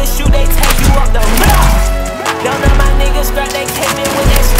niggas shoot, they take you off the block. None of my niggas grab, they came in with that